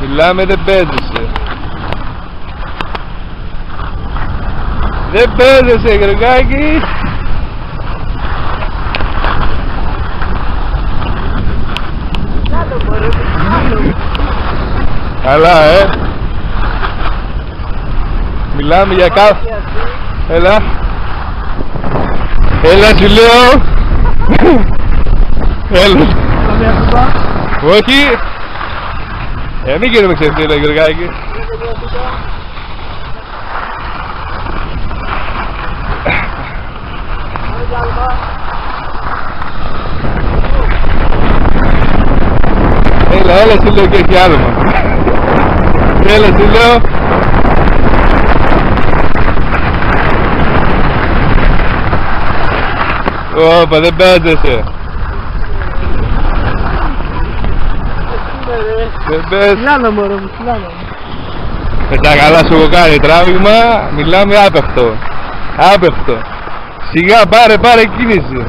Μιλάμε δεν παίζεσαι. Δεν παίζεσαι Γρηγάκη. Καλά ε. Μιλάμε για κάθε... Έλα. Έλα σου λέω. Έλα. Όχι. Ε, μην γίνουμε ξεφτύλα Γεωργάκης. Έλα, έλα σου λέω και έχει άλμα. Έλα σου λέω. Ωπα, δεν παίζεσαι. Δεν παίζεσαι. Φιλάνα μωρό μου, φιλάνα μου. Με τα καλά σου έχω κάνει τράβηγμα, μιλάμε άπεχτο. Άπεχτο. Σιγά πάρε πάρε κίνηση.